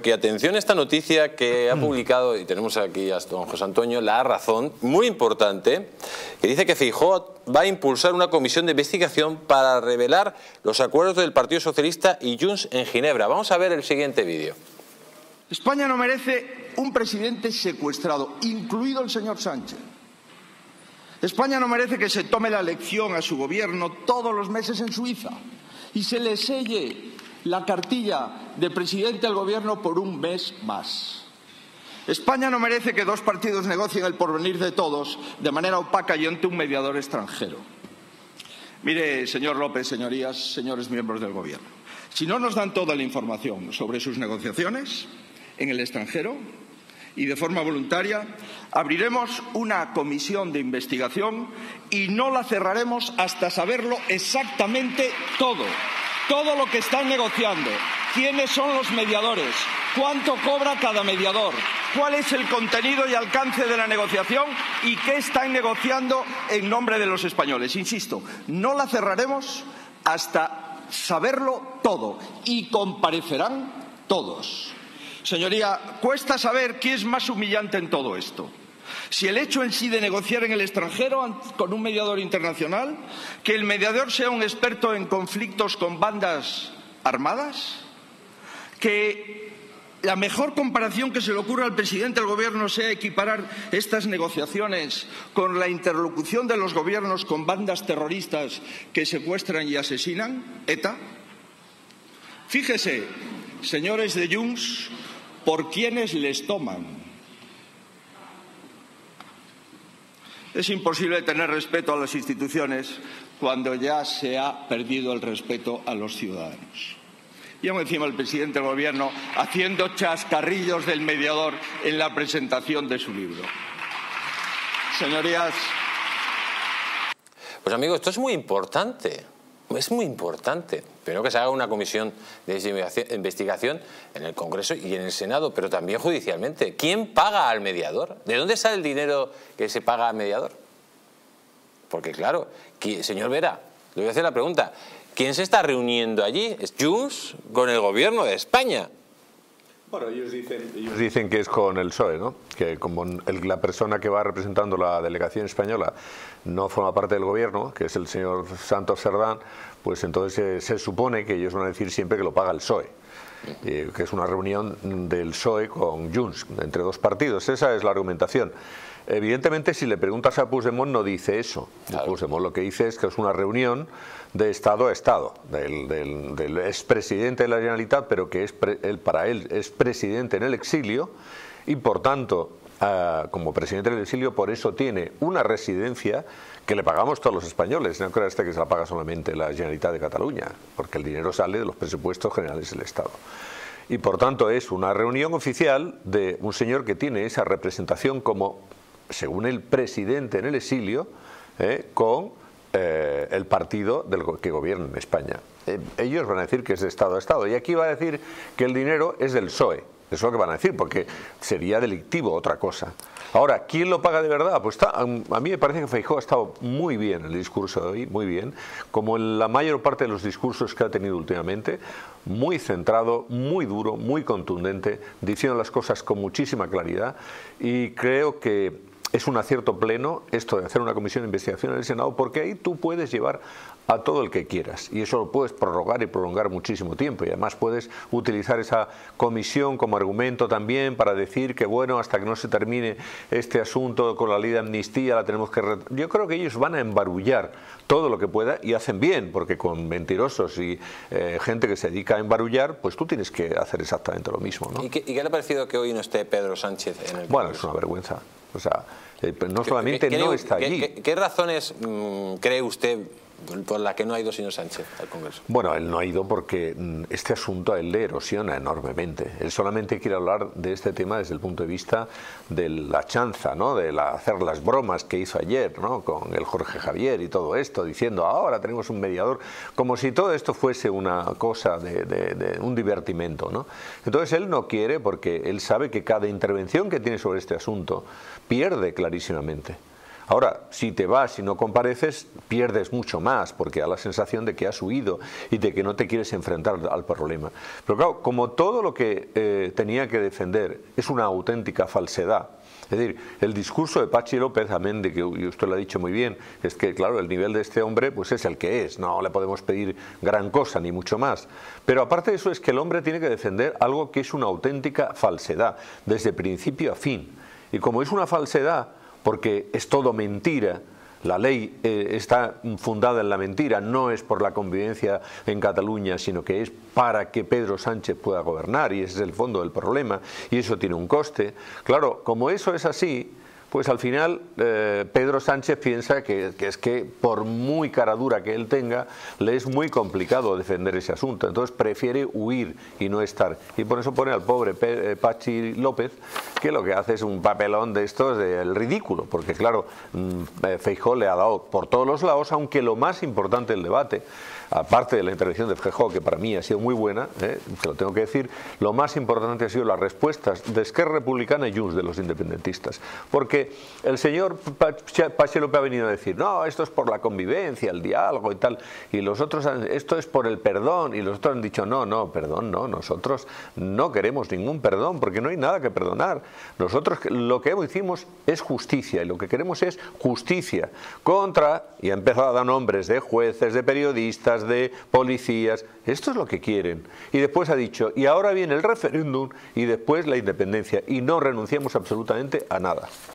Que atención a esta noticia que ha publicado, y tenemos aquí a don José Antonio, La Razón, muy importante, que dice que Feijóo va a impulsar una comisión de investigación para revelar los acuerdos del Partido Socialista y Junts en Ginebra. Vamos a ver el siguiente vídeo. España no merece un presidente secuestrado, incluido el señor Sánchez. España no merece que se tome la lección a su gobierno todos los meses en Suiza y se le selle la cartilla de presidente del Gobierno por un mes más. España no merece que dos partidos negocien el porvenir de todos de manera opaca y ante un mediador extranjero. Mire, señor López, señorías, señores miembros del Gobierno, si no nos dan toda la información sobre sus negociaciones en el extranjero y de forma voluntaria, abriremos una comisión de investigación y no la cerraremos hasta saberlo exactamente todo todo lo que están negociando, quiénes son los mediadores, cuánto cobra cada mediador, cuál es el contenido y alcance de la negociación y qué están negociando en nombre de los españoles. Insisto, no la cerraremos hasta saberlo todo. Y comparecerán todos. Señoría, cuesta saber quién es más humillante en todo esto si el hecho en sí de negociar en el extranjero con un mediador internacional, que el mediador sea un experto en conflictos con bandas armadas, que la mejor comparación que se le ocurra al presidente del Gobierno sea equiparar estas negociaciones con la interlocución de los gobiernos con bandas terroristas que secuestran y asesinan, ETA. Fíjese, señores de Junts, por quienes les toman Es imposible tener respeto a las instituciones cuando ya se ha perdido el respeto a los ciudadanos. Aún encima el presidente del Gobierno haciendo chascarrillos del mediador en la presentación de su libro. Señorías. Pues amigos, esto es muy importante. Es muy importante. Primero que se haga una comisión de investigación en el Congreso y en el Senado, pero también judicialmente. ¿Quién paga al mediador? ¿De dónde sale el dinero que se paga al mediador? Porque claro, señor Vera, le voy a hacer la pregunta. ¿Quién se está reuniendo allí? ¿Es Junts con el gobierno de España? Bueno, ellos dicen, que es con el PSOE, ¿no? que como la persona que va representando la delegación española no forma parte del gobierno, que es el señor Santos Cerdán, pues entonces se, supone que ellos van a decir siempre que lo paga el PSOE. Eh, que es una reunión del PSOE con Junts, entre dos partidos. Esa es la argumentación. Evidentemente, si le preguntas a Puigdemont, no dice eso. Puigdemont lo que dice es que es una reunión de Estado a Estado, del, expresidente de la Generalitat, pero que es para él es presidente en el exilio y, por tanto, ah, como presidente del exilio, por eso tiene una residencia que le pagamos todos los españoles. No creo este que se la paga solamente la Generalitat de Cataluña, porque el dinero sale de los presupuestos generales del Estado y por tanto es una reunión oficial de un señor que tiene esa representación como según el presidente en el exilio, eh, con eh, el partido del que gobierna en España. Eh, ellos van a decir que es de Estado a Estado. Y aquí va a decir que el dinero es del PSOE. Eso es lo que van a decir, porque sería delictivo otra cosa. Ahora, ¿quién lo paga de verdad? Pues a mí me parece que Feijóo ha estado muy bien en el discurso de hoy, muy bien, como en la mayor parte de los discursos que ha tenido últimamente, muy centrado, muy duro, muy contundente, diciendo las cosas con muchísima claridad y creo que es un acierto pleno esto de hacer una comisión de investigación en el Senado porque ahí tú puedes llevar a todo el que quieras. Y eso lo puedes prorrogar y prolongar muchísimo tiempo. Y además puedes utilizar esa comisión como argumento también para decir que bueno hasta que no se termine este asunto con la ley de amnistía la tenemos que yo creo que ellos van a embarullar todo lo que pueda y hacen bien porque con mentirosos y eh, gente que se dedica a embarullar pues tú tienes que hacer exactamente lo mismo ¿Y, qué, le ha parecido que hoy no esté Pedro Sánchez en el bueno es una vergüenza. O sea, eh, no solamente no está allí. ¿Qué, razones mm, cree usted por la que no ha ido señor Sánchez al Congreso? Bueno, él no ha ido porque mm, este asunto a él le erosiona enormemente. Él solamente quiere hablar de este tema desde el punto de vista de la chanza, ¿no? de hacer las bromas que hizo ayer ¿no? con el Jorge Javier y todo esto, diciendo ahora tenemos un mediador, como si todo esto fuese una cosa de, de un divertimento. ¿no? Entonces él no quiere porque él sabe que cada intervención que tiene sobre este asunto pierde clarísimamente. Ahora, si te vas y no compareces, pierdes mucho más, porque da la sensación de que has huido y de que no te quieres enfrentar al problema. Pero claro, como todo lo que eh, tenía que defender es una auténtica falsedad, es decir, el discurso de Pachi López, amén de que usted lo ha dicho muy bien, es que, claro, el nivel de este hombre pues es el que es, no le podemos pedir gran cosa ni mucho más. Pero aparte de eso es que el hombre tiene que defender algo que es una auténtica falsedad, desde principio a fin. Y como es una falsedad, porque es todo mentira, la ley eh, está fundada en la mentira, no es por la convivencia en Cataluña, sino que es para que Pedro Sánchez pueda gobernar, y ese es el fondo del problema, y eso tiene un coste. Claro, como eso es así, pues al final eh, Pedro Sánchez piensa que, es que por muy cara dura que él tenga, le es muy complicado defender ese asunto. Entonces prefiere huir y no estar. Y por eso pone al pobre eh, Pachi López, que lo que hace es un papelón de estos del ridículo, porque claro, mm, eh, Feijó le ha dado por todos los lados, aunque lo más importante del debate aparte de la intervención de Feijó, que para mí ha sido muy buena, ¿eh? se lo tengo que decir, lo más importante ha sido las respuestas de Esquerra Republicana y Junts de los independentistas. Porque el señor Pache López ha venido a decir, no, esto es por la convivencia, el diálogo y tal, y los otros, esto es por el perdón, y los otros han dicho, no, no, perdón, no, nosotros no queremos ningún perdón, porque no hay nada que perdonar. Nosotros lo que hicimos es justicia, y lo que queremos es justicia contra, y ha empezado a dar nombres de jueces, de periodistas, de policías. Esto es lo que quieren. Y después ha dicho, y ahora viene el referéndum y después la independencia. Y no renunciamos absolutamente a nada.